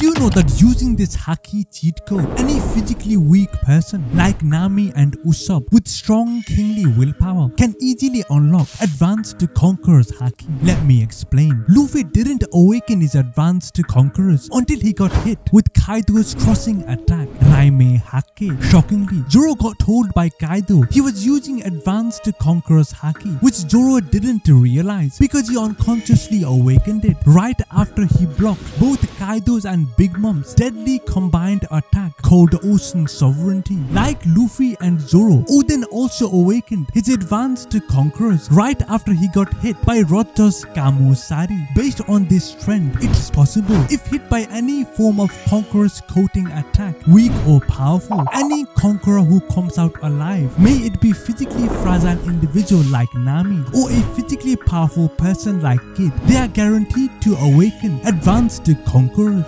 Did you know that using this Haki cheat code, any physically weak person like Nami and Usopp with strong kingly willpower can easily unlock advanced to Conqueror's Haki? Let me explain. Luffy didn't awaken his advanced to Conquerors until he got hit with Kaido's crossing attack, Raimei Hakke. Shockingly, Zoro got told by Kaido he was using advanced Conqueror's Haki, which Zoro didn't realize because he unconsciously awakened it right after he blocked both Kaido's and Big Mom's deadly combined attack called Ocean Sovereignty. Like Luffy and Zoro, Oden also awakened his advanced to conquerors right after he got hit by Roger's Kamusari. Based on this trend, it's possible if hit by any form of conqueror's coating attack, weak or powerful, any conqueror who comes out alive, may it be physically fragile individual like Nami or a physically powerful person like Kid, they are guaranteed to awaken advanced to conquerors.